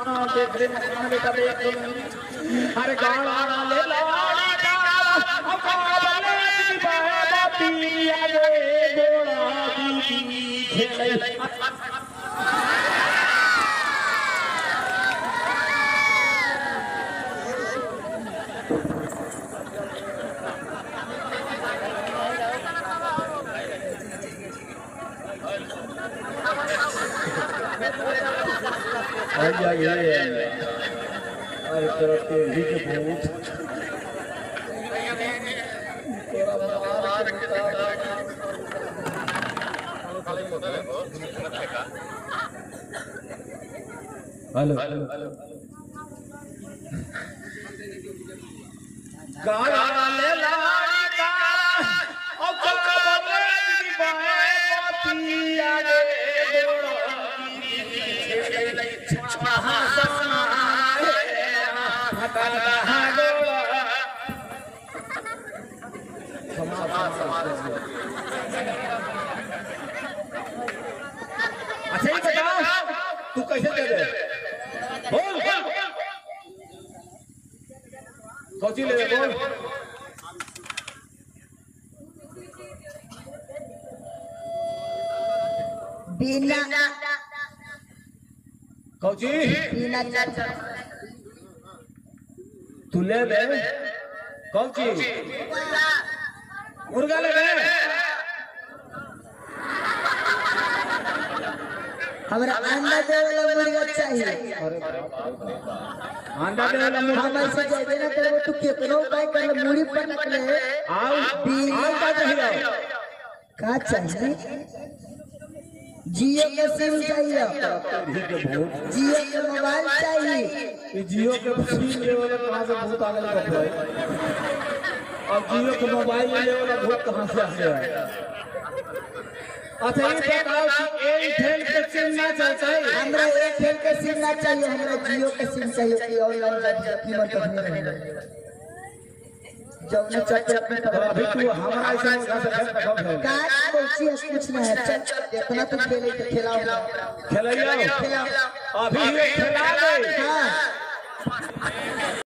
हाँ देख ले हाँ बेटा देख ले अरे गाना ले लाड़ा अब काबले की बाती आगे गोड़ा दीदी खेले आई आई आई अरे तेरा तेरी हेलो। गाना ले का ओ कबरे की बाए अच्छा ये बता तू कैसे दे दे बोल कौची ले बोल बिना कौची? बिना तू ले दे कौची? मुर्गा ले दे हमरा अंडा देवे वाला मुर्गा चाहिए। अंडा दे वाला मुर्गा हम ऐसे जाते ना तो तू कितनो उपाय कर मुड़ी पर निकले आओ आओ का चाहिए? का चाहिए? जियो का सिम चाहिए जियो का मोबाइल चाहिए। जियो के सिम ले वाला कहाँ से भूत आ गया भाई और जियो के मोबाइल ले वाला भूत कहाँ से आ गया अच्छा ये बताओ कि एयरटेल के सिम ना चलता है हमरा एयरटेल का सिम ना चाहिए हमरा जियो का सिम चाहिए कि ऑनलाइन कीमत रखने रहेगा जब चल चक्कर अपने तो अभी तू हमारा ऐसा ना से खेल रखा है। काट कोची है कुछ ना है। चल इतना तो खेले तो खिलाओ खेलैया अभी ही। खेला दे हाँ।